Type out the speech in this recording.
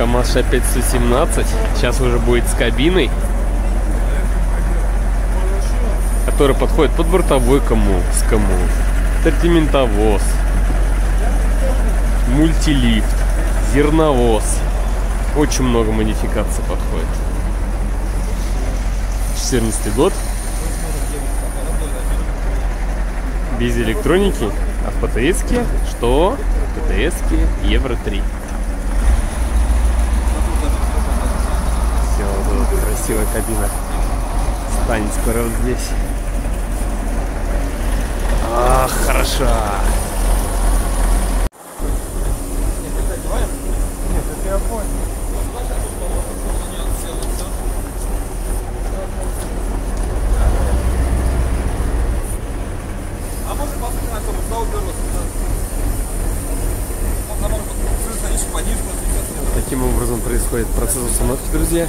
КамАЗ Ш517. Сейчас уже будет с кабиной. Который подходит под бортовой КАМУ, с КАМУ. Третиментовоз. Мультилифт. Зерновоз. Очень много модификаций подходит. 14 год. Без электроники, а в ПТСке что? ПТСке Евро 3. Красивая кабина станет скоро вот здесь. Ах, хороша. Таким образом происходит процесс установки, друзья.